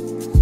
Bye.